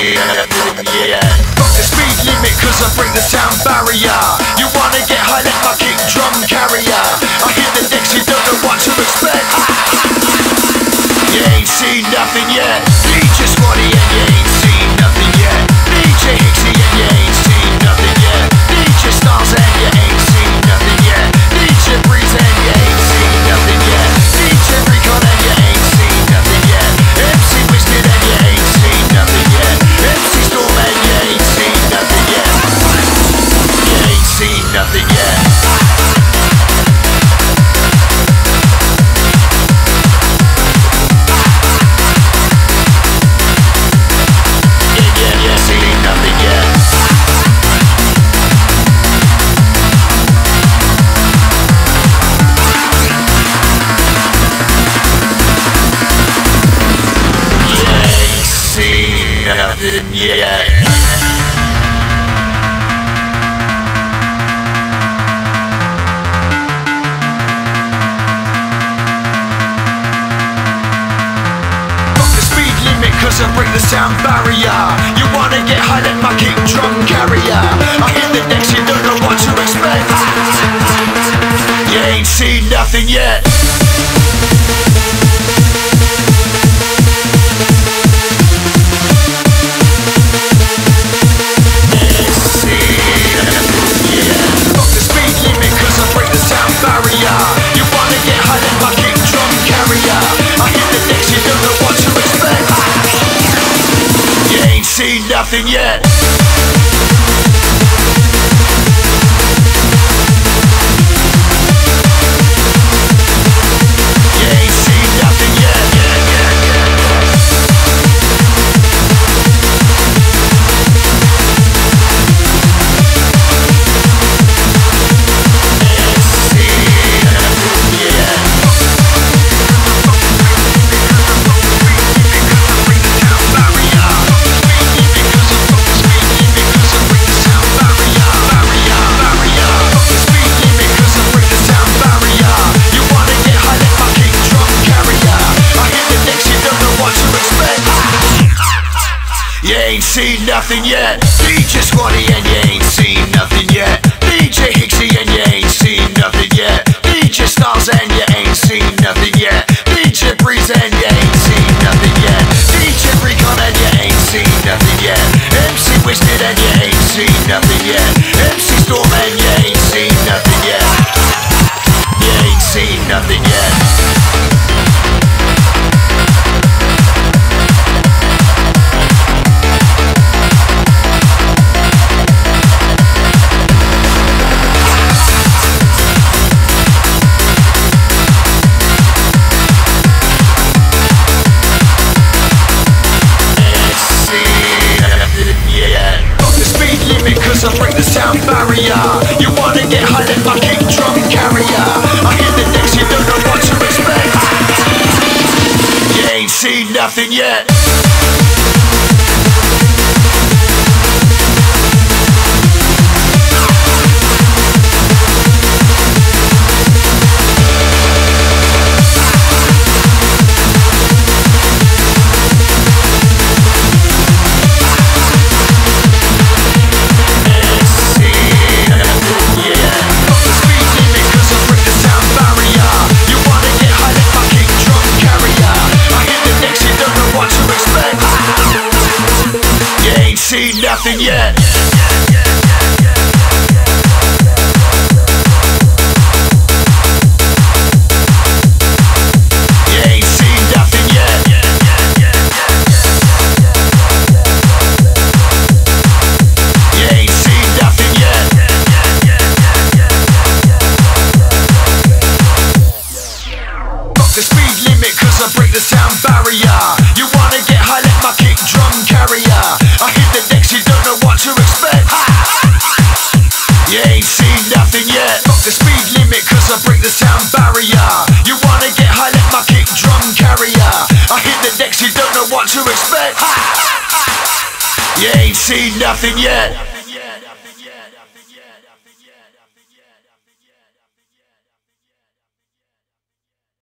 yeah. Fuck the speed limit cause I break the sound barrier. You wanna get high, let my kick drum carrier. I hit the decks, you don't know what to expect speed limit cause I break the sound barrier. You wanna get high, let my kick drum carrier. I hit the decks, you don't know what to expect. You ain't seen nothing yet seen nothing yet nothing yet. DJ Squad-E and you ain't seen nothing yet. DJ Hixxy and you ain't seen nothing yet. DJ Stars and you ain't seen nothing yet. DJ Breeze and you ain't seen nothing yet. DJ Recon and you ain't seen nothing yet. MC Whizzkid and you ain't seen nothing yet. MC Storm and you ain't seen nothing yet. You ain't seen nothing yet. You wanna get high, let my kick drum carrier I hit the decks, you don't know what to expect. You ain't seen nothing yet seen nothing yet. The speed limit cause I break the sound barrier break the sound barrier. You wanna get high, let my kick drum carrier I hit the decks, you don't know what to expect. You ain't seen nothing yet